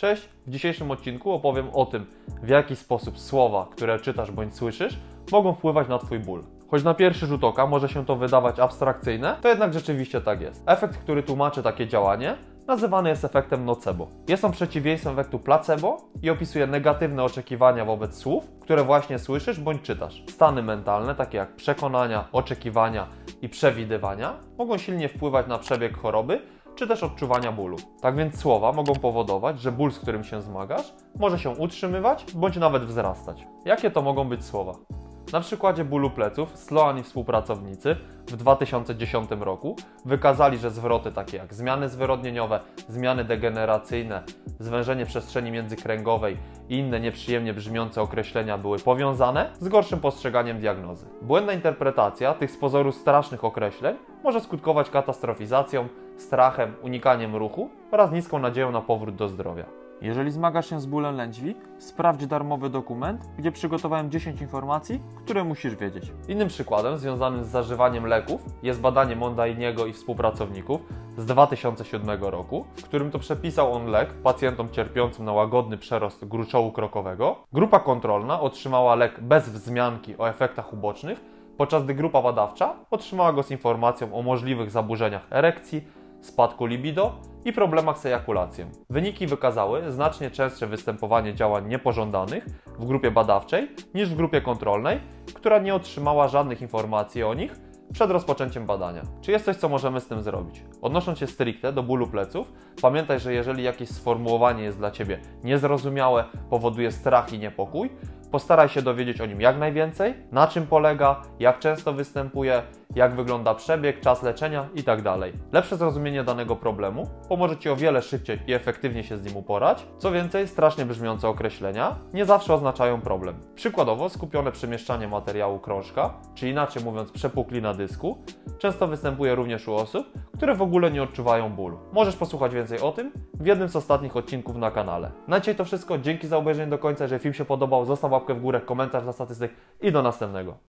Cześć! W dzisiejszym odcinku opowiem o tym, w jaki sposób słowa, które czytasz bądź słyszysz, mogą wpływać na Twój ból. Choć na pierwszy rzut oka może się to wydawać abstrakcyjne, to jednak rzeczywiście tak jest. Efekt, który tłumaczy takie działanie, nazywany jest efektem nocebo. Jest on przeciwieństwem efektu placebo i opisuje negatywne oczekiwania wobec słów, które właśnie słyszysz bądź czytasz. Stany mentalne, takie jak przekonania, oczekiwania i przewidywania, mogą silnie wpływać na przebieg choroby czy też odczuwania bólu. Tak więc słowa mogą powodować, że ból, z którym się zmagasz, może się utrzymywać bądź nawet wzrastać. Jakie to mogą być słowa? Na przykładzie bólu pleców Sloan i współpracownicy w 2010 roku wykazali, że zwroty takie jak zmiany zwyrodnieniowe, zmiany degeneracyjne, zwężenie przestrzeni międzykręgowej i inne nieprzyjemnie brzmiące określenia były powiązane z gorszym postrzeganiem diagnozy. Błędna interpretacja tych z pozoru strasznych określeń może skutkować katastrofizacją, strachem, unikaniem ruchu oraz niską nadzieją na powrót do zdrowia. Jeżeli zmagasz się z bólem lędźwi, sprawdź darmowy dokument, gdzie przygotowałem 10 informacji, które musisz wiedzieć. Innym przykładem związanym z zażywaniem leków jest badanie Mondainiego i współpracowników z 2007 roku, w którym to przepisał on lek pacjentom cierpiącym na łagodny przerost gruczołu krokowego. Grupa kontrolna otrzymała lek bez wzmianki o efektach ubocznych, podczas gdy grupa badawcza otrzymała go z informacją o możliwych zaburzeniach erekcji, spadku libido i problemach z ejakulacją. Wyniki wykazały znacznie częstsze występowanie działań niepożądanych w grupie badawczej niż w grupie kontrolnej, która nie otrzymała żadnych informacji o nich przed rozpoczęciem badania. Czy jest coś, co możemy z tym zrobić? Odnosząc się stricte do bólu pleców, pamiętaj, że jeżeli jakieś sformułowanie jest dla Ciebie niezrozumiałe, powoduje strach i niepokój, postaraj się dowiedzieć o nim jak najwięcej, na czym polega, jak często występuje, jak wygląda przebieg, czas leczenia itd. Lepsze zrozumienie danego problemu pomoże Ci o wiele szybciej i efektywnie się z nim uporać. Co więcej, strasznie brzmiące określenia nie zawsze oznaczają problem. Przykładowo, skupione przemieszczanie materiału krążka, czy inaczej mówiąc przepuklina dysku, często występuje również u osób, które w ogóle nie odczuwają bólu. Możesz posłuchać więcej o tym w jednym z ostatnich odcinków na kanale. Na dzisiaj to wszystko, dzięki za obejrzenie do końca. Jeżeli film się podobał, zostaw łapkę w górę, komentarz dla statystyk i do następnego.